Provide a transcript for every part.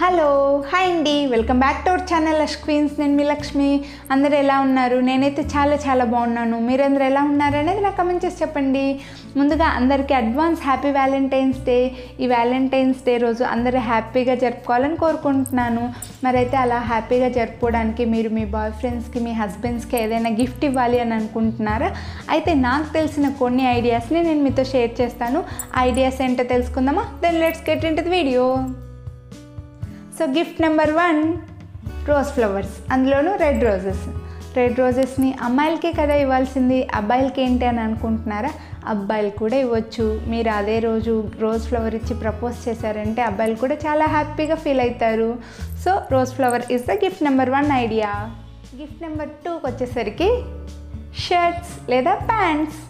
Hello hi అండి. Welcome back to our channel lush queens. నేను మీ లక్ష్మి. అందరు ఎలా ఉన్నారు? నేనైతే చాలా చాలా బాగున్నాను. మీరందరూ ఎలా ఉన్నారు అనేది నాకు కమెంట్ చేసి చెప్పండి. ముందుగా అందరికీ అడ్వాన్స్ హ్యాపీ వ్యాలంటైన్స్ డే ఈ వ్యాలంటైన్స్ డే రోజు అందరూ హ్యాపీగా జరుపుకోవాలని కోరుకుంటున్నాను. మరైతే అలా హ్యాపీగా జరుపుకోవడానికి మీరు మీ బాయ్ ఫ్రెండ్స్కి మీ హస్బెండ్స్కి ఏదైనా గిఫ్ట్ ఇవ్వాలి అని అనుకుంటున్నారా? అయితే నాకు తెలిసిన కొన్ని ఐడియాస్ని నేను మీతో షేర్ చేస్తాను. ఐడియాస్ ఏంటో తెలుసుకుందామా? Then let's get into video so gift number one rose flowers అందులోనూ రెడ్ రోజెస్ రెడ్ రోజెస్ని అమ్మాయిలకే కదా ఇవ్వాల్సింది? అబ్బాయిలకి ఏంటి అని అనుకుంటున్నారా? అబ్బాయిలు కూడా ఇవ్వచ్చు. మీరు అదే రోజు రోజ్ ఫ్లవర్ ఇచ్చి ప్రపోజ్ చేశారంటే అబ్బాయిలు కూడా చాలా హ్యాపీగా ఫీల్ అవుతారు. So rose flower is the gift number one idea gift number టూకి వచ్చేసరికి షర్ట్స్ లేదా ప్యాంట్స్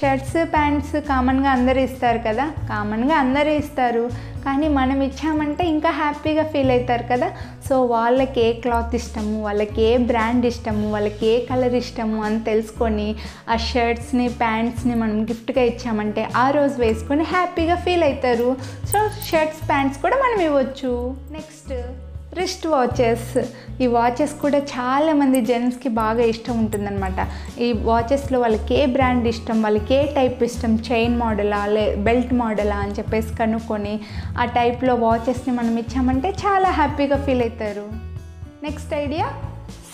షర్ట్స్ ప్యాంట్స్ కామన్గా అందరూ ఇస్తారు కదా? కామన్గా అందరూ ఇస్తారు. కానీ మనం ఇచ్చామంటే ఇంకా హ్యాపీగా ఫీల్ అవుతారు కదా. సో వాళ్ళకి ఏ క్లాత్ ఇష్టము వాళ్ళకి ఏ బ్రాండ్ ఇష్టము వాళ్ళకి ఏ కలర్ ఇష్టము అని తెలుసుకొని ఆ షర్ట్స్ని ప్యాంట్స్ని మనం గిఫ్ట్గా ఇచ్చామంటే ఆ రోజు వేసుకొని హ్యాపీగా ఫీల్ అవుతారు. సో షర్ట్స్ ప్యాంట్స్ కూడా మనం ఇవ్వచ్చు. నెక్స్ట్. రిస్ట్ వాచెస్ ఈ వాచెస్ కూడా చాలామంది జెంట్స్కి బాగా ఇష్టం ఉంటుందన్నమాట. ఈ వాచెస్లో వాళ్ళకి ఏ బ్రాండ్ ఇష్టం వాళ్ళకి ఏ టైప్ ఇష్టం చైన్ మోడలా లే బెల్ట్ మోడలా అని చెప్పేసి కనుక్కొని ఆ టైప్లో వాచెస్ని మనం ఇచ్చామంటే చాలా హ్యాపీగా ఫీల్ అవుతారు. Next idea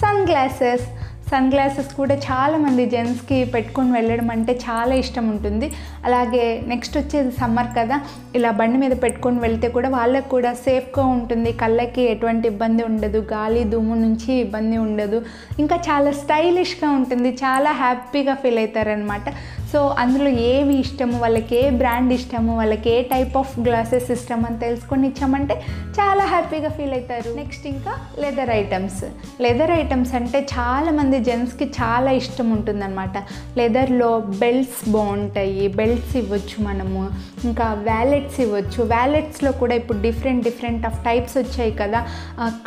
sunglasses sunglasses కూడా చాలామంది జెంట్స్కి పెట్టుకొని వెళ్ళడం అంటే చాలా ఇష్టం ఉంటుంది. అలాగే నెక్స్ట్ వచ్చేది సమ్మర్ కదా. ఇలా బండి మీద పెట్టుకొని వెళ్తే కూడా వాళ్ళకు కూడా సేఫ్గా ఉంటుంది. కళ్ళకి ఎటువంటి ఇబ్బంది ఉండదు. గాలి దుమ్ము నుంచి ఇబ్బంది ఉండదు. ఇంకా చాలా స్టైలిష్గా ఉంటుంది. చాలా హ్యాపీగా ఫీల్ అవుతారనమాట సో అందులో ఏవి ఇష్టము వాళ్ళకి ఏ బ్రాండ్ ఇష్టము వాళ్ళకి ఏ టైప్ ఆఫ్ గ్లాసెస్ ఇష్టం అని తెలుసుకొని ఇచ్చామంటే చాలా హ్యాపీగా ఫీల్ అవుతారు. నెక్స్ట్ ఇంకా లెదర్ ఐటమ్స్. లెదర్ ఐటమ్స్ అంటే చాలామంది జెంట్స్కి చాలా ఇష్టం ఉంటుందన్నమాట. లెదర్లో బెల్ట్స్ బాగుంటాయి బెల్ట్స్ ఇవ్వచ్చు మనము ఇంకా వ్యాలెట్స్ ఇవ్వచ్చు. వ్యాలెట్స్లో కూడా ఇప్పుడు డిఫరెంట్ డిఫరెంట్ ఆఫ్ టైప్స్ వచ్చాయి కదా.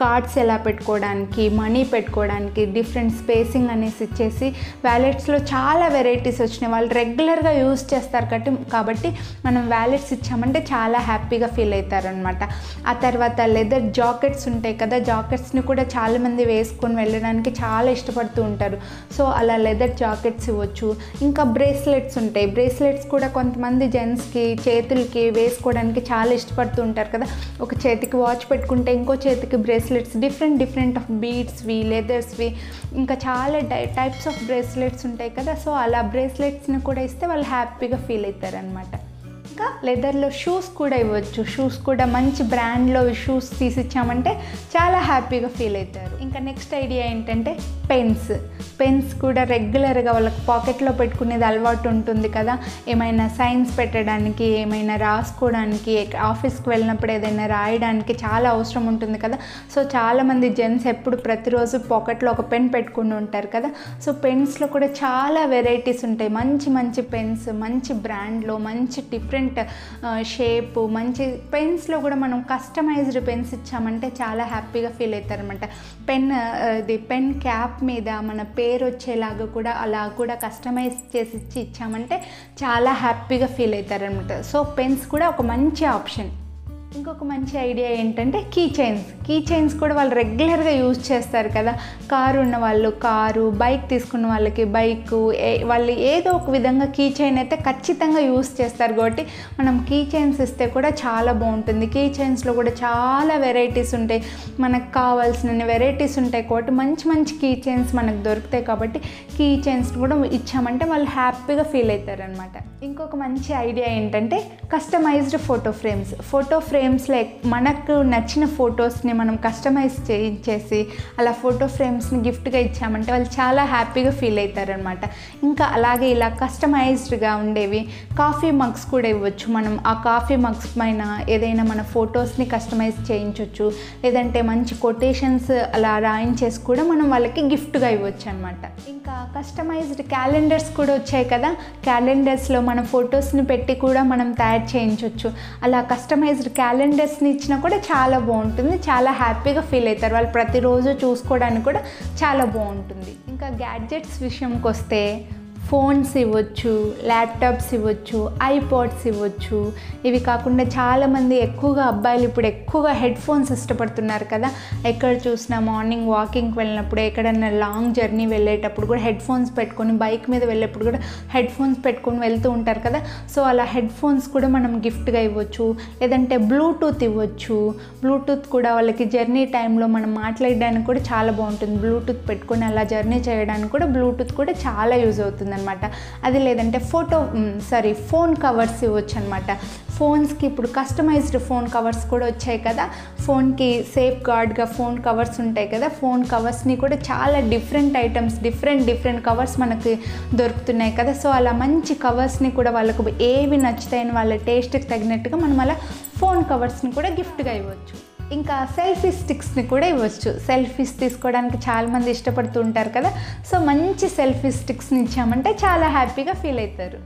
కార్డ్స్ ఎలా పెట్టుకోవడానికి మనీ పెట్టుకోవడానికి డిఫరెంట్ స్పేసింగ్ అనేసి ఇచ్చేసి వ్యాలెట్స్లో చాలా వెరైటీస్ వచ్చినాయి. వాళ్ళు రెగ్యులర్గా యూజ్ చేస్తారు కాబట్టి కాబట్టి మనం వ్యాలెట్స్ ఇచ్చామంటే చాలా హ్యాపీగా ఫీల్ అవుతారనమాట ఆ తర్వాత లెదర్ జాకెట్స్ ఉంటాయి కదా జాకెట్స్ని కూడా చాలామంది వేసుకొని వెళ్ళడానికి చాలా ఇష్టపడుతూ ఉంటారు. సో అలా లెదర్ జాకెట్స్ ఇవ్వచ్చు. ఇంకా బ్రేస్లెట్స్ ఉంటాయి. బ్రేస్లెట్స్ కూడా కొంతమంది జెంట్స్కి చేతులకి వేసుకోవడానికి చాలా ఇష్టపడుతూ ఉంటారు కదా. ఒక చేతికి వాచ్ పెట్టుకుంటే ఇంకో చేతికి బ్రేస్లెట్స్ డిఫరెంట్ డిఫరెంట్ ఆఫ్ బీడ్స్వి లెదర్స్వి ఇంకా చాలా టై టైప్స్ ఆఫ్ బ్రేస్లెట్స్ ఉంటాయి కదా. సో అలా బ్రేస్లెట్స్ని కూడా ఇస్తే వాళ్ళు హ్యాపీగా ఫీల్ అవుతారనమాట ఇంకా లెదర్లో షూస్ కూడా ఇవ్వచ్చు. షూస్ కూడా మంచి బ్రాండ్లో షూస్ తీసిచ్చామంటే చాలా హ్యాపీగా ఫీల్ అవుతారు. ఇంకా నెక్స్ట్ ఐడియా ఏంటంటే పెన్స్ పెన్స్ కూడా రెగ్యులర్గా వాళ్ళకి పాకెట్లో పెట్టుకునేది అలవాటు ఉంటుంది కదా. ఏమైనా సైన్స్ పెట్టడానికి ఏమైనా రాసుకోవడానికి ఆఫీస్కి వెళ్ళినప్పుడు ఏదైనా రాయడానికి చాలా అవసరం ఉంటుంది కదా. సో చాలామంది జెంట్స్ ఎప్పుడు ప్రతిరోజు పాకెట్లో ఒక పెన్ పెట్టుకుని ఉంటారు కదా. సో పెన్స్లో కూడా చాలా వెరైటీస్ ఉంటాయి. మంచి మంచి పెన్స్ మంచి బ్రాండ్లో మంచి డిఫరెంట్ షేప్ మంచి పెన్స్లో కూడా మనం కస్టమైజ్డ్ పెన్స్ ఇచ్చామంటే చాలా హ్యాపీగా ఫీల్ అవుతారనమాట పెన్ ఇది పెన్ క్యాప్ మీద మన పేరు వచ్చేలాగా కూడా అలా కూడా కస్టమైజ్ చేసి ఇచ్చి ఇచ్చామంటే చాలా హ్యాపీగా ఫీల్ అవుతారనమాట సో పెన్స్ కూడా ఒక మంచి ఆప్షన్. ఇంకొక మంచి ఐడియా ఏంటంటే కీ చైన్స్. కీ చైన్స్ కూడా వాళ్ళు రెగ్యులర్గా యూజ్ చేస్తారు కదా. కారు ఉన్న వాళ్ళు కారు బైక్ తీసుకున్న వాళ్ళకి బైక్ వాళ్ళు ఏదో ఒక విధంగా కీ చైన్ అయితే ఖచ్చితంగా యూజ్ చేస్తారు కాబట్టి మనం కీ చైన్స్ ఇస్తే కూడా చాలా బాగుంటుంది. కీ చైన్స్లో కూడా చాలా వెరైటీస్ ఉంటాయి. మనకు కావాల్సిన వెరైటీస్ ఉంటాయి కాబట్టి మంచి మంచి కీ చైన్స్ మనకు దొరుకుతాయి కాబట్టి కీ చైన్స్ కూడా ఇచ్చామంటే వాళ్ళు హ్యాపీగా ఫీల్ అవుతారనమాట ఇంకొక మంచి ఐడియా ఏంటంటే customized photo frames. Photo frame frames like మనకు నచ్చిన ఫొటోస్ని మనం కస్టమైజ్ చేయించేసి అలా ఫోటో ఫ్రేమ్స్ని గిఫ్ట్గా ఇచ్చామంటే వాళ్ళు చాలా హ్యాపీగా ఫీల్ అవుతారనమాట ఇంకా అలాగే ఇలా కస్టమైజ్డ్గా ఉండేవి కాఫీ మగ్స్ కూడా ఇవ్వచ్చు. మనం ఆ కాఫీ మగ్స్ పైన ఏదైనా మన ఫొటోస్ని కస్టమైజ్ చేయించవచ్చు లేదంటే మంచి కొటేషన్స్ అలా రాయించేసి కూడా మనం వాళ్ళకి గిఫ్ట్గా ఇవ్వచ్చు అనమాట ఇంకా కస్టమైజ్డ్ క్యాలెండర్స్ కూడా వచ్చాయి కదా. క్యాలెండర్స్లో మన ఫొటోస్ని పెట్టి కూడా మనం తయారు చేయించవచ్చు అలా కస్టమైజ్డ్ క్యాలెండర్స్ని ఇచ్చినా కూడా చాలా బాగుంటుంది. చాలా హ్యాపీగా ఫీల్ అవుతారు. వాళ్ళు ప్రతిరోజు చూసుకోవడానికి కూడా చాలా బాగుంటుంది. ఇంకా గ్యాడ్జెట్స్ విషయంకి వస్తే ఫోన్స్ ఇవ్వచ్చు ల్యాప్టాప్స్ ఇవ్వచ్చు ఐపాడ్స్ ఇవ్వచ్చు. ఇవి కాకుండా చాలామంది ఎక్కువగా అబ్బాయిలు ఇప్పుడు ఎక్కువగా హెడ్ ఫోన్స్ ఇష్టపడుతున్నారు కదా. ఎక్కడ చూసినా మార్నింగ్ వాకింగ్కి వెళ్ళినప్పుడు ఎక్కడన్నా లాంగ్ జర్నీ వెళ్ళేటప్పుడు కూడా హెడ్ ఫోన్స్ పెట్టుకొని బైక్ మీద వెళ్ళేటప్పుడు కూడా హెడ్ ఫోన్స్ పెట్టుకొని వెళ్తూ ఉంటారు కదా. సో అలా హెడ్ ఫోన్స్ కూడా మనం గిఫ్ట్గా ఇవ్వచ్చు. లేదంటే బ్లూటూత్ ఇవ్వచ్చు. బ్లూటూత్ కూడా వాళ్ళకి జర్నీ టైంలో మనం మాట్లాడడానికి కూడా చాలా బాగుంటుంది. బ్లూటూత్ పెట్టుకొని అలా జర్నీ చేయడానికి కూడా బ్లూటూత్ కూడా చాలా యూజ్ అవుతుంది. అనమాట అది లేదంటే ఫోటో సారీ ఫోన్ కవర్స్ ఇవ్వచ్చు అనమాట ఫోన్స్కి ఇప్పుడు కస్టమైజ్డ్ ఫోన్ కవర్స్ కూడా వచ్చాయి కదా. ఫోన్కి సేఫ్ గార్డ్గా ఫోన్ కవర్స్ ఉంటాయి కదా. ఫోన్ కవర్స్ని కూడా చాలా different items different different covers మనకి దొరుకుతున్నాయి కదా. సో అలా మంచి కవర్స్ని కూడా వాళ్ళకు ఏవి నచ్చుతాయని వాళ్ళ టేస్ట్కి తగినట్టుగా మనం అలా ఫోన్ కవర్స్ని కూడా గిఫ్ట్గా ఇవ్వచ్చు. ఇంకా సెల్ఫీ స్టిక్స్ని కూడా ఇవ్వచ్చు. సెల్ఫీస్ తీసుకోవడానికి చాలామంది ఇష్టపడుతూ ఉంటారు కదా. సో మంచి సెల్ఫీ స్టిక్స్ని ఇచ్చామంటే చాలా హ్యాపీగా ఫీల్ అవుతారు.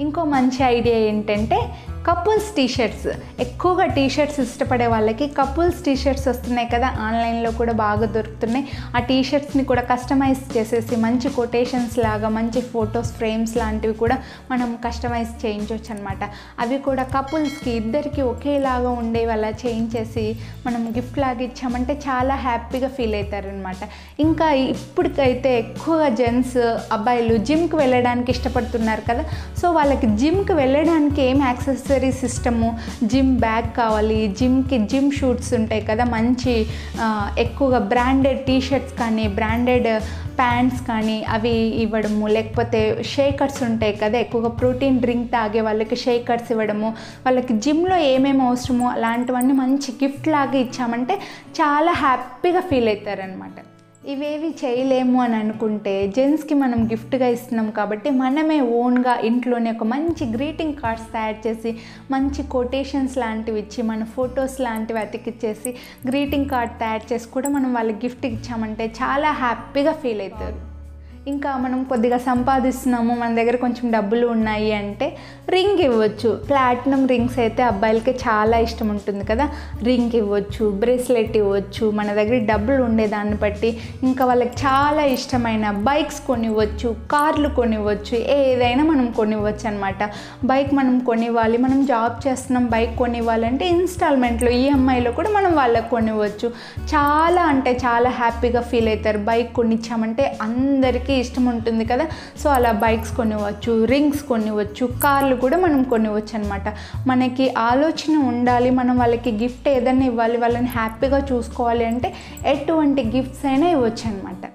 ఇంకో మంచి ఐడియా ఏంటంటే కపుల్స్ టీషర్ట్స్. ఎక్కువగా టీషర్ట్స్ ఇష్టపడే వాళ్ళకి కపుల్స్ టీషర్ట్స్ వస్తున్నాయి కదా ఆన్లైన్లో కూడా బాగా దొరుకుతున్నాయి. ఆ టీషర్ట్స్ని కూడా కస్టమైజ్ చేసేసి మంచి కొటేషన్స్ లాగా మంచి ఫొటోస్ ఫ్రేమ్స్ లాంటివి కూడా మనం కస్టమైజ్ చేయించవచ్చు అనమాట అవి కూడా కపుల్స్కి ఇద్దరికి ఒకేలాగా ఉండేవి అలా చేయించేసి మనం గిఫ్ట్ లాగా ఇచ్చామంటే చాలా హ్యాపీగా ఫీల్ అవుతారనమాట ఇంకా ఇప్పటికైతే ఎక్కువగా జెంట్స్ అబ్బాయిలు జిమ్కి వెళ్ళడానికి ఇష్టపడుతున్నారు కదా సో వాళ్ళకి జిమ్కి వెళ్ళడానికి ఏం యాక్సెస్ యాక్సెసరీ సిస్టము జిమ్ బ్యాగ్ కావాలి జిమ్కి జిమ్ షూట్స్ ఉంటాయి కదా మంచి ఎక్కువగా బ్రాండెడ్ టీషర్ట్స్ కానీ బ్రాండెడ్ ప్యాంట్స్ కానీ అవి ఇవ్వడము లేకపోతే షేకర్స్ ఉంటాయి కదా ఎక్కువగా ప్రోటీన్ డ్రింక్ తాగే వాళ్ళకి షేకర్స్ ఇవ్వడము వాళ్ళకి జిమ్లో ఏమేమి అవసరమో అలాంటివన్నీ మంచి గిఫ్ట్ లాగా ఇచ్చామంటే చాలా హ్యాపీగా ఫీల్ అవుతారనమాట ఇవేవి చేయలేము అని అనుకుంటే జెంట్స్కి మనం గిఫ్ట్గా ఇస్తున్నాం కాబట్టి మనమే ఓన్గా ఇంట్లోనే ఒక మంచి గ్రీటింగ్ కార్డ్స్ తయారు చేసి మంచి కొటేషన్స్ లాంటివి ఇచ్చి మన ఫొటోస్ లాంటివి అతికిచ్చేసి గ్రీటింగ్ కార్డ్ తయారు చేసి కూడా మనం వాళ్ళకి గిఫ్ట్ ఇచ్చామంటే చాలా హ్యాపీగా ఫీల్ అవుతారు. ఇంకా మనం కొద్దిగా సంపాదిస్తున్నాము మన దగ్గర కొంచెం డబ్బులు ఉన్నాయి అంటే రింగ్ ఇవ్వచ్చు. ప్లాటినం రింగ్స్ అయితే అబ్బాయిలకి చాలా ఇష్టం ఉంటుంది కదా. రింగ్ ఇవ్వచ్చు బ్రేస్లెట్ ఇవ్వచ్చు మన దగ్గర డబ్బులు ఉండేదాన్ని బట్టి ఇంకా వాళ్ళకి చాలా ఇష్టమైన బైక్స్ కొనివ్వచ్చు కార్లు కొనివ్వచ్చు ఏదైనా మనం కొనివ్వచ్చు అనమాట బైక్ మనం కొనివ్వాలి మనం జాబ్ చేస్తున్నాం బైక్ కొనివ్వాలంటే ఇన్స్టాల్మెంట్లో ఈఎంఐలో కూడా మనం వాళ్ళకి కొనివ్వచ్చు. చాలా అంటే చాలా హ్యాపీగా ఫీల్ అవుతారు. బైక్ కొనిచ్చామంటే అందరికీ ఇష్టం ఉంటుంది కదా. సో అలా బైక్స్ కొనివ్వచ్చు రింగ్స్ కొనివ్వచ్చు కార్లు కూడా మనం కొనివచ్చు అనమాట మనకి ఆలోచన ఉండాలి మనం వాళ్ళకి గిఫ్ట్ ఏదైనా ఇవ్వాలి వాళ్ళని హ్యాపీగా చూసుకోవాలి అంటే ఎటువంటి గిఫ్ట్స్ అయినా ఇవ్వచ్చు అనమాట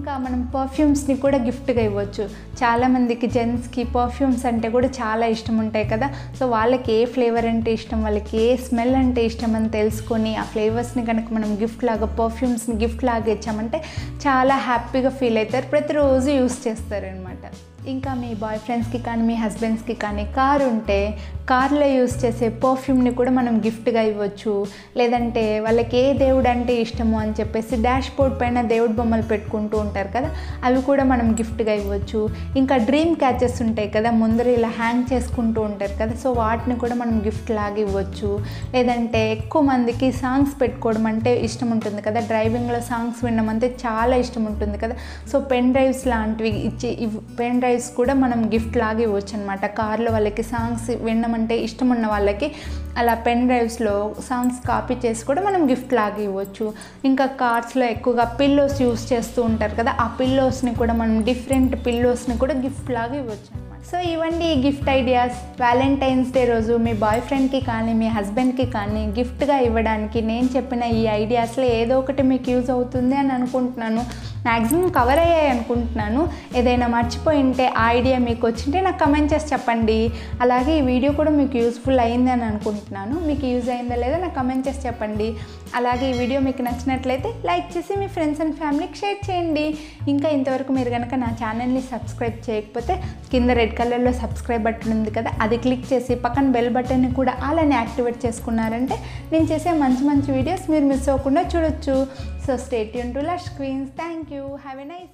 ఇంకా మనం పర్ఫ్యూమ్స్ని కూడా గిఫ్ట్గా ఇవ్వచ్చు. చాలామందికి జెంట్స్కి పర్ఫ్యూమ్స్ అంటే కూడా చాలా ఇష్టం ఉంటాయి కదా. సో వాళ్ళకి ఏ ఫ్లేవర్ అంటే ఇష్టం వాళ్ళకి ఏ స్మెల్ అంటే ఇష్టం అని తెలుసుకొని ఆ ఫ్లేవర్స్ని కనుక మనం గిఫ్ట్ లాగా పర్ఫ్యూమ్స్ని గిఫ్ట్ లాగా ఇచ్చామంటే చాలా హ్యాపీగా ఫీల్ అవుతారు. ప్రతిరోజు యూస్ చేస్తారనమాట ఇంకా మీ బాయ్ ఫ్రెండ్స్కి కానీ మీ హస్బెండ్స్కి కానీ కార్ ఉంటే కార్లో యూస్ చేసే పర్ఫ్యూమ్ని కూడా మనం గిఫ్ట్గా ఇవ్వచ్చు. లేదంటే వాళ్ళకి ఏ దేవుడు అంటే ఇష్టమో అని చెప్పేసి డాష్ బోర్డ్ పైన దేవుడు బొమ్మలు పెట్టుకుంటూ ఉంటారు కదా అవి కూడా మనం గిఫ్ట్గా ఇవ్వచ్చు. ఇంకా డ్రీమ్ క్యాచెస్ ఉంటాయి కదా ముందర ఇలా హ్యాంగ్ చేసుకుంటూ ఉంటారు కదా సో వాటిని కూడా మనం గిఫ్ట్ లాగా ఇవ్వచ్చు. లేదంటే ఎక్కువ మందికి సాంగ్స్ పెట్టుకోవడం అంటే ఇష్టం ఉంటుంది కదా డ్రైవింగ్లో సాంగ్స్ వినడం అంటే చాలా ఇష్టం ఉంటుంది కదా సో పెన్ డ్రైవ్స్ లాంటివి ఇచ్చి పెన్ డ్రైవ్స్ కూడా మనం గిఫ్ట్ లాగా ఇవ్వచ్చు అనమాట కార్లో వాళ్ళకి సాంగ్స్ వినమంటే ఇష్టం ఉన్న వాళ్ళకి అలా పెన్ డ్రైవ్స్లో సాంగ్స్ కాపీ చేసి కూడా మనం గిఫ్ట్ లాగా ఇవ్వచ్చు. ఇంకా కార్స్లో ఎక్కువగా పిల్లోస్ యూస్ చేస్తూ ఉంటారు కదా ఆ పిల్లోస్ని కూడా మనం డిఫరెంట్ పిల్లోస్ని కూడా గిఫ్ట్ లాగా ఇవ్వచ్చు అనమాట సో ఇవ్వండి ఈ గిఫ్ట్ ఐడియాస్. వ్యాలంటైన్స్ డే రోజు మీ బాయ్ ఫ్రెండ్కి కానీ మీ హస్బెండ్కి కానీ గిఫ్ట్గా ఇవ్వడానికి నేను చెప్పిన ఈ ఐడియాస్లో ఏదో ఒకటి మీకు యూజ్ అవుతుంది అని అనుకుంటున్నాను. మ్యాక్సిమం కవర్ అయ్యాయి అనుకుంటున్నాను. ఏదైనా మర్చిపోయి ఉంటే ఆ ఐడియా మీకు వచ్చింటే నాకు కమెంట్ చేసి చెప్పండి. అలాగే ఈ వీడియో కూడా మీకు యూస్ఫుల్ అయిందని అని అనుకుంటున్నాను. మీకు యూజ్ అయిందా లేదా నాకు కమెంట్ చేసి చెప్పండి. అలాగే ఈ వీడియో మీకు నచ్చినట్లయితే లైక్ చేసి మీ ఫ్రెండ్స్ అండ్ ఫ్యామిలీకి షేర్ చేయండి. ఇంకా ఇంతవరకు మీరు కనుక నా ఛానల్ని సబ్స్క్రైబ్ చేయకపోతే కింద రెడ్ కలర్లో సబ్స్క్రైబ్ బటన్ ఉంది కదా అది క్లిక్ చేసి పక్కన బెల్ బటన్ని కూడా అలానే యాక్టివేట్ చేసుకున్నారంటే నేను చేసే మంచి మంచి వీడియోస్ మీరు మిస్ అవ్వకుండా చూడొచ్చు. So stay tuned to Lush Queens. Thank you. Have a nice